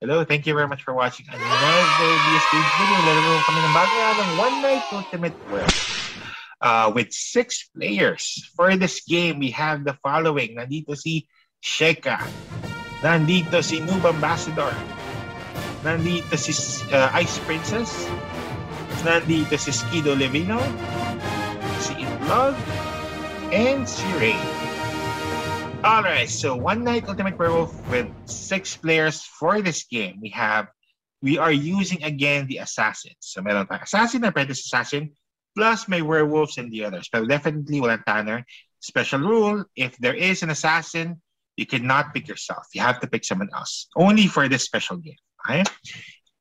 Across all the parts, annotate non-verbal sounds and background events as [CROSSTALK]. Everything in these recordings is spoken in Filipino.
Hello, thank you very much for watching another DS video. Lalaro kami ng bagong One Night Ultimate World. Uh, with six players. For this game, we have the following. Nandito si Sheka. Nandito si Noob Ambassador. Nandito si uh, Ice Princess. Nandito si Skido Levino. Si Itlog. And si Ray. Alright, so One Night Ultimate Werewolf with six players for this game. We have, we are using again the assassins. So meron tayong assassin, apprentice assassin, plus may werewolves and the others. But definitely walang tanner. Special rule, if there is an assassin, you cannot pick yourself. You have to pick someone else. Only for this special game. Okay?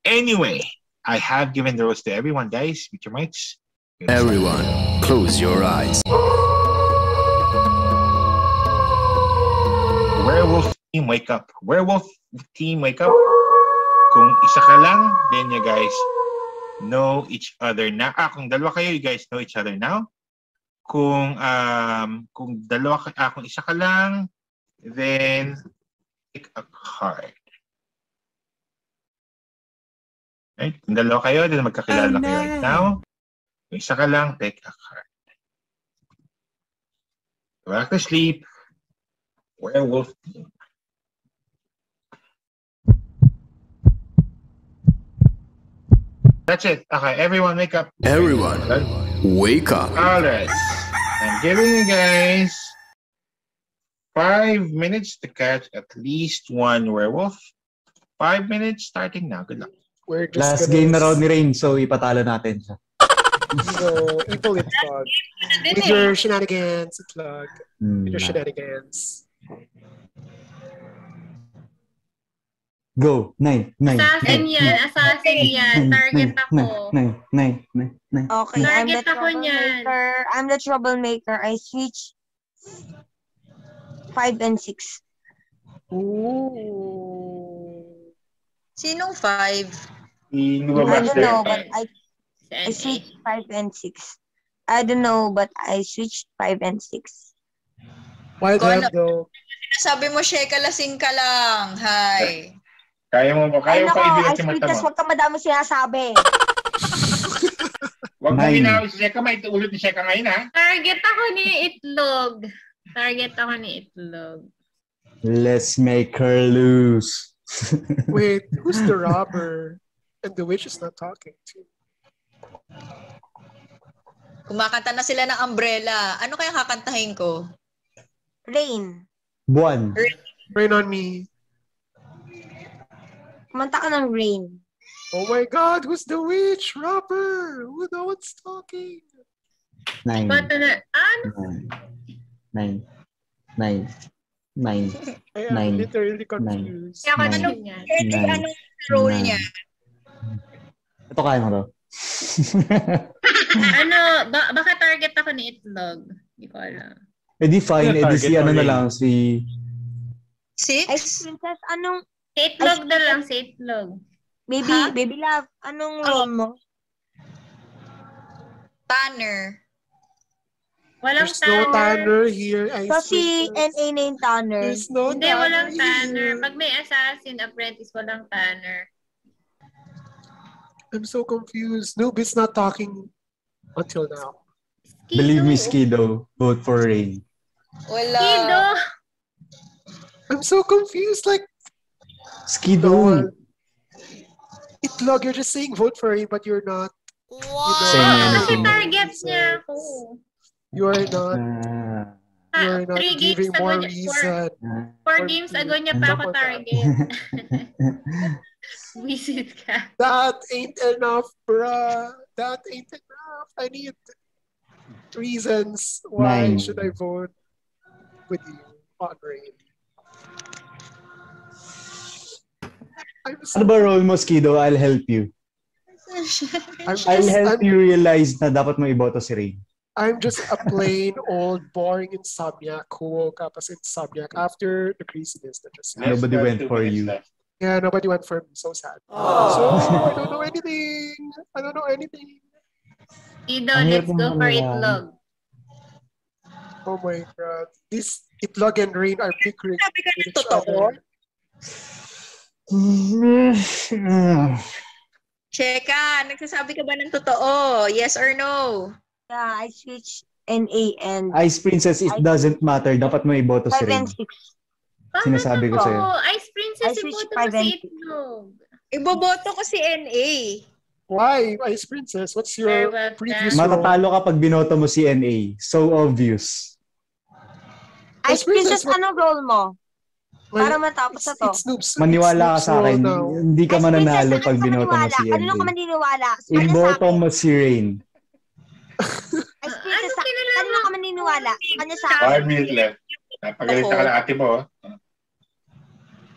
Anyway, I have given the rules to everyone, guys. With your mics. Everyone, close your eyes. Werewolf team, wake up. Werewolf team, wake up. Kung isa ka lang, then you guys know each other na. Ah, kung dalawa kayo, you guys know each other now. Kung um kung dalawa ka, ah, kung isa ka lang, then pick a card. Right? Kung dalawa kayo, then magkakilala Oh, kayo no. right now. Kung isa ka lang, pick a card. Go back to sleep. Werewolf team. That's it. Okay, everyone wake up. Everyone, wake up. Alright. I'm giving you guys five minutes to catch at least one werewolf. Five minutes starting now. Good luck. We're just Last gonna game na raw ni Rain, so ipatalo natin siya. go evil itlog. With your shenanigans, itlog. Hmm, With your shenanigans. Go. Nay, nay. Assassin nay, yan. Nay, assassin nay, yan. Target nay, ako. Nay, nay, nay, nay. Okay, Target I'm the ako troublemaker. Niyan. I'm the troublemaker. I switch 5 and 6. Ooh. Sinong 5? Sino I don't know, but I, I switch 5 and 6. I don't know, but I switch 5 and 6. Might Kung help ano, though. Sinasabi mo, Sheka, lasing ka lang. Hi. Kaya mo ba? Kaya Ay, nako, kaibigan si Martha mo. huwag ka madami sinasabi. [LAUGHS] Huwag mo Mine. si Sheka, may ulit ni Sheka ngayon ha. Target ako ni Itlog. Target ako ni Itlog. Let's make her loose. [LAUGHS] Wait, who's the robber? And the witch is not talking to. you. Kumakanta na sila ng umbrella. Ano kaya kakantahin ko? Rain. Buwan. Rain on me. Kumanta ka ng rain. Oh my god, who's the witch? Robber! Who no one's talking? Nine. Bato na, ano? Nine. Nine. Nine. I am Nine. literally confused. Kaya din yan. Nine. Anong role Nine. niya? Ito kaya mo to. [LAUGHS] Ano, ba- baka target ako ni Itlog. Hindi ko alam. Eh di fine. Eh di si ano na lang. Si... Six? Ay, princess, anong, Si Itlog na lang, si Itlog. baby, Ha? baby love, anong role mo? Tanner. Walang There's no tanner. Tanner here. I So si. NA na yung Tanner. There's no Hindi, walang here. tanner. Pag may assassin, apprentice, walang tanner. I'm so confused. Noob is not talking until now. Believe me, Skido. Vote for Rain. Wala. Kido! I'm so confused. Like, Skido! Itlog, you're just saying vote for him, but you're not. Saying Kasi anything. target niya ako. You're not. Ah. Ah, You're not three games giving ago more niya, four, reason. Four for games me. ago niya pa ako Dapat- target. [LAUGHS] [LAUGHS] Visit ka. That ain't enough, bruh. That ain't enough. I need reasons why Nine. should I vote with you on I'm, so, Ano ba role mo, Skido? I'll help you. I'm, I'll just, help I'm, you realize na dapat mo iboto si Rain. I'm just a plain old boring insomniac who woke up as insomniac after the craziness that just happened. Nobody went for you. left. Yeah, nobody went for me. So sad. So I don't know anything. I don't know anything. Kido, Ang let's hirap go for nila. Itlog. Oh my god. This Itlog and Rain are bickering. Sabi ka ng totoo? [SIGHS] Cheka, nagsasabi ka ba ng totoo? Yes or no? Yeah, I switched NA and Ice Princess, it doesn't matter. Dapat may boto si 5 Rain. and 6. Sinasabi ko sa'yo. Ice Princess, iboto mo five si Itlog. Iboboto ko si NA. Why? Ice Princess, what's your previous role? Matatalo ka pag binoto mo si NA. So obvious. Ice Princess, anong role mo? Well, Para matapos na it's, to. it's Snoop's, Maniwala ka it's sa akin. now. Hindi ka Ice mananalo Princess, pag ano ka binoto mo maniniwala? si ka NA. maniniwala? Sa kanya sa Iboto mo si Rain. Ice Princess, Ano mo? ka maniniwala? Sa kanya sa akin. One minute left. Napagalit ka na ate mo. oh.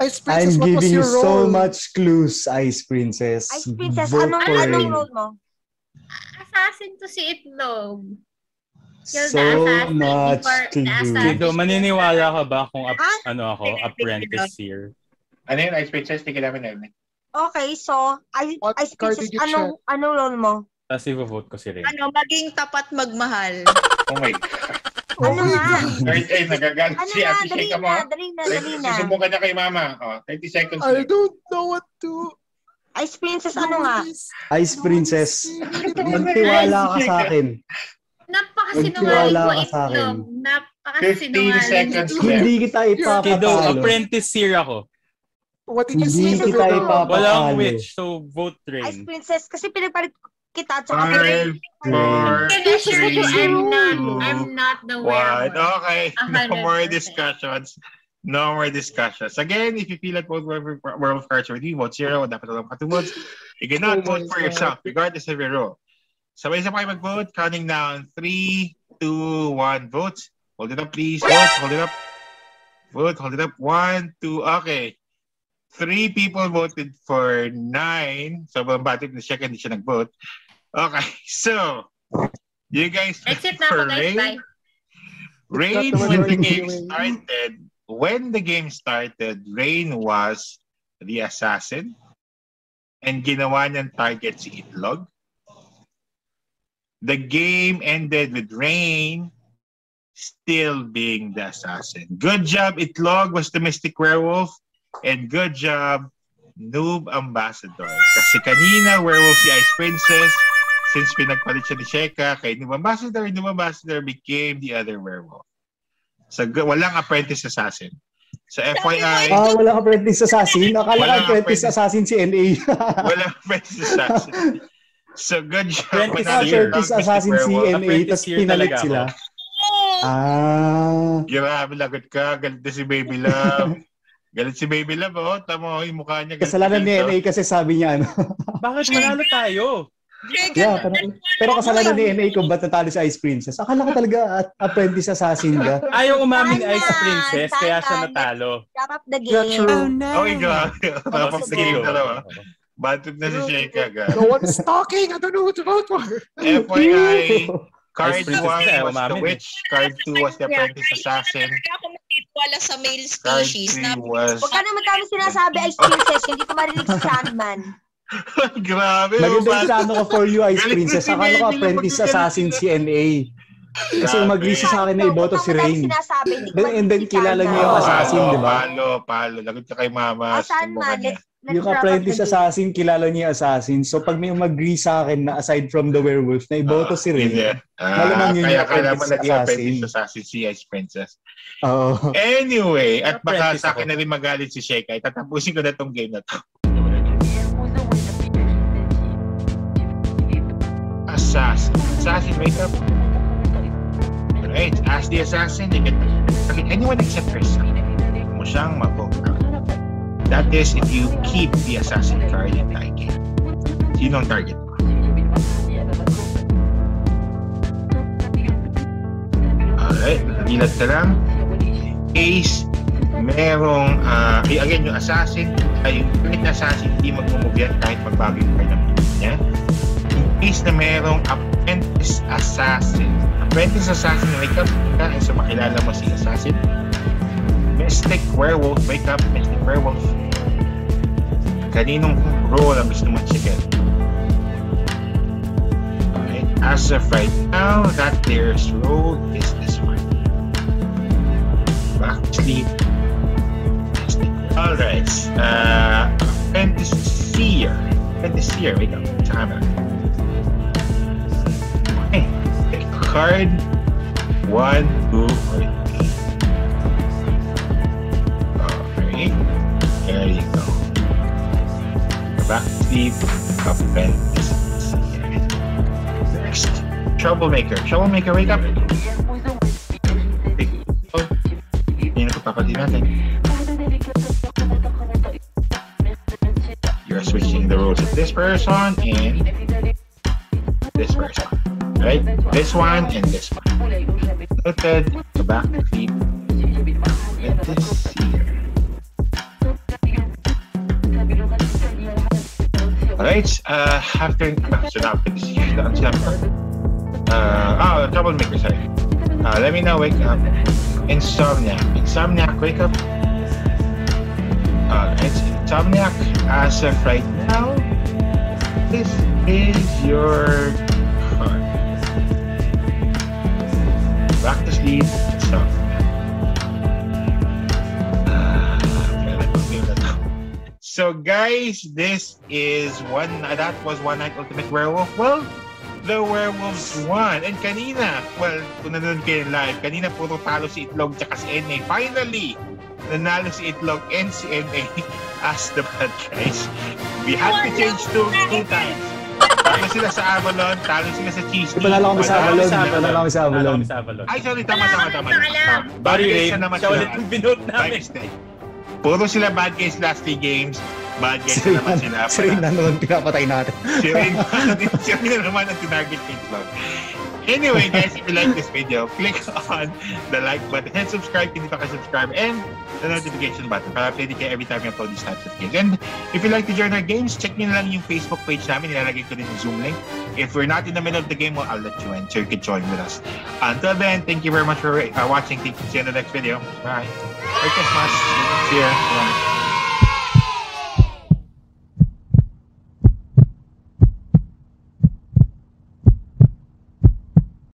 Ice I'm Princess, what was giving you your so role? much clues, Ice Princess. Ice Princess, Vote anong, for anong role mo? Assassin to si Itlog. Kill So much clues. Kido, maniniwala ka ba kung ap- Ha? ano ako, apprentice here? Ano yun, Ice Princess? Hindi ka namin narinig. Okay, so, I, What Ice Princess, you anong, anong role mo? Tapos i-vote ko si Ray. Ano, maging tapat magmahal. Oh my God. Ano nga? [LAUGHS] Third, ay, nagagalit Ano si nga? Ate Dali Sheka mo. dali na, dali na. Susubukan na kay Mama. Oh, 30 seconds. I don't know what to... Ice Princess, ano nga? Ice Princess, magtiwala ka sa akin. Napakasinungaling mo, ka sa akin. Itlog. 15 Napakasinungaling. seconds left. Hindi kita Kido, ipapatalo. apprentice here ako. What did you Hindi say? kita ipapatalo. Walang witch, so vote Ice Rain. Princess, kasi pinagpalit kita, tsaka Five, four, assure you, I'm not, two, I'm not the one. Okay, no more discussions. No more discussions. Again, if you feel like both World World of Cards with you, vote zero. Dapat alam ka two votes. You cannot Oh vote for God. yourself, regardless of your role. Sabay-sabay mag-vote. Counting down. Three, two, one. Vote. Hold it up, please. Vote. Hold it up. Vote. Hold it up. One, two. Okay. Three people voted for nine. So, batik na siya, hindi siya nag-vote. Okay. [LAUGHS] So, you guys Exit na for ako, guys. Rain? Bye. Rain, when the game started, when the game started, Rain was the assassin. And ginawa niyang target si Itlog. The game ended with Rain still being the assassin. Good job, Itlog was the Mystic Werewolf. And good job, Noob Ambassador. Kasi kanina, werewolf si Ice Princess. Since pinagpalit siya ni Sheka kay Noob Ambassador, Noob Ambassador became the other werewolf. So, walang apprentice assassin. So, FYI, Ah, walang apprentice assassin. Akala ko Walang apprentice assassin si NA. [LAUGHS] walang apprentice assassin. So, good job. Apprentice apprentice assassin si. NA, tapos pinalit sila. ako. Ah. Grabe, lagot ka. Galit na si Baby Love. Galit si Baby Love, oh. Tama, oh, yung mukha niya. galit Kasalanan na ni NA kasi sabi niya ano. Bakit manalo tayo? Yeah, pero, pero kasalanan ni NA kung ba't natalo si Ice Princess. Akala ko talaga at apprentice assassin ka. [LAUGHS] Ayaw umamin ni Sana, Ice Princess, kaya siya natalo. Wrap up the game. true. Oh, my God. Tapos Sige, game go. dalawa. Bad trip na si God. No one's talking. I don't know what to vote for. FYI, [LAUGHS] Card Ice Princess 1 ka, was the witch. Card 2 was the apprentice assassin. Maniniwala sa male species 3 na was... Huwag ka naman kami sinasabi, Ice Princess. Hindi ko marinig si Sandman. [LAUGHS] Grabe. Plano ko for you, Ice Princess. Akala ko apprentice assassin si NA. Kasi siya sa akin na iboto si Rain. and then kilala niyo yung assassin, Palo, di ba? Palo, palo. Lagot ka kay mama. Ah, Sandman. Subukan niya. Let's, let's Yung apprentice assassin, kilala niya yung assassin. So pag may umagri sa akin na aside from the werewolf, na iboto si Hindi. Rain. Ah, Malamang yun kaya yung kaya apprentice naging apprentice assassin. assassin si Ice Princess. Oo. Anyway, at baka Apprentice sa akin ako. na rin magalit si Sheka, tatapusin ko na tong game na to. Assassin. Assassin, wake up. Alright, as the assassin, you can anyone except. Huwag mo siyang out. That is if you keep the assassin card in game. Sino ang target mo? Alright, nakagilat ka lang. Ace, merong, ah, eh, again, yung assassin, ay, kahit na assassin, hindi mag-move yan kahit magbago yung card ng pinis niya. Yung Ace na merong apprentice assassin. Apprentice assassin, wake up ka, eh, so makilala mo si assassin. Mystic werewolf, wake up, mystic werewolf. Kaninong role ang gusto mong checkin? Alright, as of right now, that player's role is this one. Back sleep. Mystic All right. Uh, Fantaseer. Fantaseer. Wake up. Camera. Okay. Pick card. One, two, three. There you go. Up Fantaseer. Next. Troublemaker. Troublemaker, wake up. You're switching the roles of this person and this person. Right? This one and this one. Noted. Back this Alright, uh, ah, so now, this is daan sila. Uh, oh, troublemaker, sorry. Uh, let me know, wake up. Insomniac. Insomniac, wake up. It's Insomniac as of right now. This is your card. Back to sleep. So guys, this is one. uh, that was One Night Ultimate Werewolf. Well, the werewolves won. And kanina, well, kung nanonood kayo live, kanina puro talo si Itlog tsaka si NA. Finally, nanalo si Itlog and si NA [LAUGHS] as the bad guys. We had to change two, two times. Talo sila sa Avalon, talo sila sa Cheese Di ba nalaman kami sa Wala Avalon? Nalo Avalon? kami sa Avalon. Ay, sorry, tama, tama, tama. guys Ray. Siya ulit yung binote My namin. mistake. Puro sila bad guys last three games. Bad guys Si na naman sila. si Rin na noon, pinapatay natin. si Rin, na [LAUGHS] naman ang tinarget ni Itlog. Anyway, guys, if you like this video, click on the like button and subscribe kung hindi pa ka-subscribe and the notification button para updated kayo every time we upload these types of games. And if you like to join our games, check nyo na lang yung Facebook page namin. Nilalagay ko din yung Zoom link. If we're not in the middle of the game, well, I'll let you in so you can join with us. Until then, thank you very much for uh, watching. See you in the next video. Bye. Merry Christmas. See ya. Bye.